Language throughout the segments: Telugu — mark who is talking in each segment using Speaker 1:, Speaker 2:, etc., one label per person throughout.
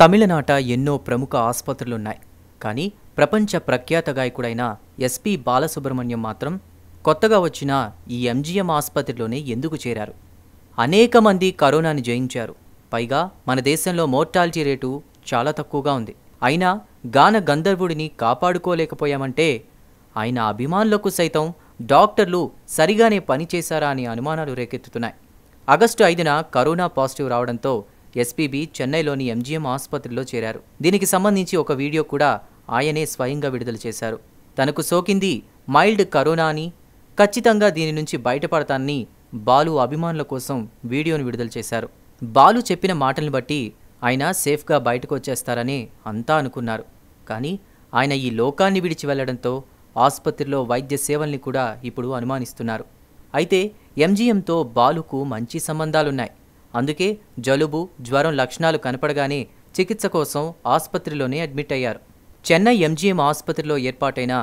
Speaker 1: తమిళనాట ఎన్నో ప్రముఖ ఆసుపత్రులున్నాయి. కానీ ప్రపంచ ప్రఖ్యాత గాయకుడైన ఎస్పి బాలసుబ్రహ్మణ్యం మాత్రం కొత్తగా వచ్చిన ఈ ఎంజీఎం ఆసుపత్రిలోనే ఎందుకు చేరారు? అనేక మంది కరోనాని జయించారు. పైగా మన దేశంలో మోర్టాలిటీ రేటు చాలా తక్కువగా ఉంది. అయినా గాన గంధర్వుడిని కాపాడుకోలేకపోయామంటే ఆయన అభిమానులకు సైతం డాక్టర్లు సరిగానే పనిచేశారా అని అనుమానాలు రేకెత్తుతున్నాయి. ఆగస్టు ఐదున కరోనా పాజిటివ్ రావడంతో ఎస్పీబీ చెన్నైలోని ఎంజీఎం ఆసుపత్రిలో చేరారు. దీనికి సంబంధించి ఒక వీడియో కూడా ఆయనే స్వయంగా విడుదల చేశారు. తనకు సోకింది మైల్డ్ కరోనా అని ఖచ్చితంగా దీని నుంచి బయటపడతానని బాలు అభిమానుల కోసం వీడియోను విడుదల చేశారు. బాలు చెప్పిన మాటల్ని బట్టి ఆయన సేఫ్గా బయటకు వచ్చేస్తారని అంతా అనుకున్నారు. కానీ ఆయన ఈ లోకాన్ని విడిచి వెళ్ళడంతో ఆసుపత్రిలో వైద్య సేవల్ని కూడా ఇప్పుడు అనుమానిస్తున్నారు. అయితే ఎంజీఎంతో బాలుకు మంచి సంబంధాలున్నాయి. అందుకే జలుబు జ్వరం లక్షణాలు కనపడగానే చికిత్స కోసం ఆసుపత్రిలోనే అడ్మిట్ అయ్యారు. చెన్నై ఎంజీఎం ఆసుపత్రిలో ఏర్పాటైన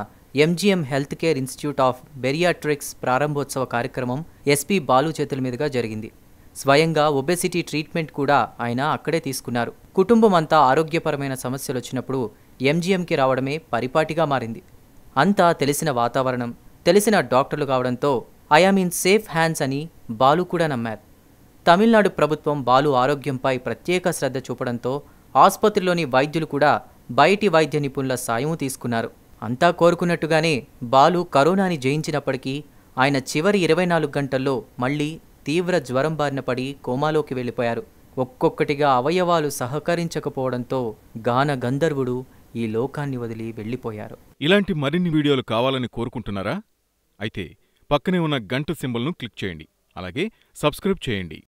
Speaker 1: MGM health care institute of bariatrics ప్రారంభోత్సవ కార్యక్రమం ఎస్పీ బాలు చేతుల మీదుగా జరిగింది. స్వయంగా ఒబెసిటీ ట్రీట్మెంట్ కూడా ఆయన అక్కడే తీసుకున్నారు. కుటుంబం అంతా ఆరోగ్యపరమైన సమస్యలు వచ్చినప్పుడు ఎంజీఎంకి రావడమే పరిపాటిగా మారింది. అంతా తెలిసిన వాతావరణం తెలిసిన డాక్టర్లు కావడంతో ఐఆమ్ ఇన్ సేఫ్ హ్యాండ్స్ అని బాలు కూడా నమ్మారు. తమిళనాడు ప్రభుత్వం బాలు ఆరోగ్యంపై ప్రత్యేక శ్రద్ధ చూపడంతో ఆసుపత్రిలోని వైద్యులు కూడా బయటి వైద్య నిపుణుల సాయం తీసుకున్నారు. అంతా కోరుకున్నట్టుగానే బాలు కరోనాని జయించినప్పటికీ ఆయన చివరి ఇరవై నాలుగు గంటల్లో మళ్ళీ తీవ్ర జ్వరం బారిన పడి కోమాలోకి వెళ్ళిపోయారు. ఒక్కొక్కటిగా అవయవాలు సహకరించకపోవడంతో గాన గంధర్వుడు ఈ లోకాన్ని వదిలి వెళ్ళిపోయారు.
Speaker 2: ఇలాంటి మరిన్ని వీడియోలు కావాలని కోరుకుంటున్నారా? అయితే పక్కనే ఉన్న గంట సింబల్ను క్లిక్ చేయండి. అలాగే సబ్స్క్రైబ్ చేయండి.